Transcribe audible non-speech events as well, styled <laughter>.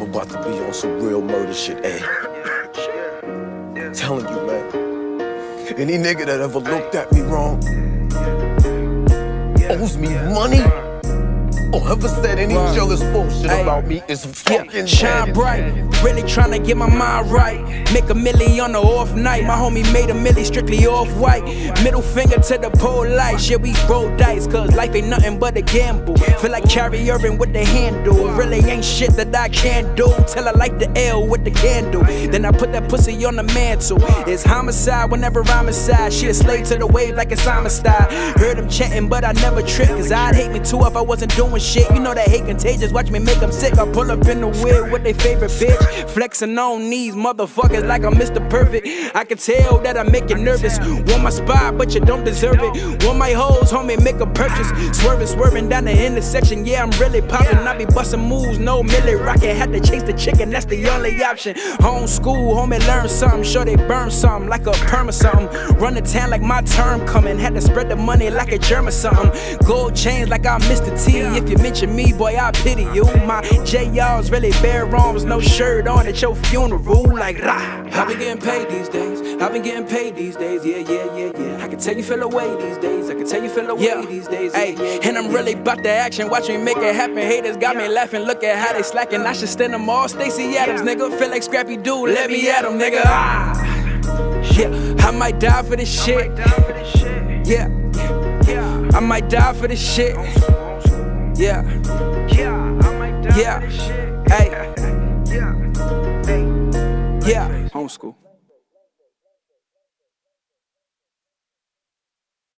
I'm about to be on some real murder shit, ayy. Telling you, man. Any nigga that ever looked at me wrong owes me money or ever said any jealous bullshit Ay. about me is fucking Yeah, shine bright. Really trying to get my mind right. Make a milli on the off night. My homie made a milli strictly off white. Middle finger to the pole lights. Yeah, we roll dice, cause life ain't nothing but a gamble. Feel like Kyrie Irving with the handle. Really ain't shit that I can't do. Till I light the L with the candle. Then I put that pussy on the mantle. It's homicide whenever I'm inside. She a slave to the wave like it's homicide. Heard them chanting, but I never trip. Cause I'd hate me too if I wasn't doing shit. You know that hate contagious. Watch me make them sick. I pull up in the wheel with their favorite bitch. Flexing on these motherfuckers like I'm Mr. Perfect. I can tell that I make you nervous. Want my spot, but you don't deserve it. Want my hoes, homie, make a purchase. Swerving, swerving down the intersection. Yeah, I'm really popping. I be busting moves, no milli rockin'. Had to chase the chicken, that's the only option. Home school, homie, learn something. Sure they burn something like a perm or something. Run the town like my term coming. Had to spread the money like a germ or something. Gold chains like I'm Mr. T. If you mention me, boy, I pity you. My JR's really bare arms, no shirt on at your funeral. Like, rah. I've been getting paid these days. I've been getting paid these days. Yeah, yeah, yeah, yeah. I can tell you feel away these days. I can tell you feel away Yeah. these days. Ay, Yeah, yeah, and I'm really about the action. Watch me make it happen. Haters got me laughing. Look at how they slacking. I should stand them all. Stacy Adams, nigga. Feel like Scrappy Doo. Let me at at 'em, nigga. Ah. Yeah, I might die for this shit. Yeah, I might die for this shit. Yeah, yeah. <laughs> yeah, Hey, yeah. Homeschool.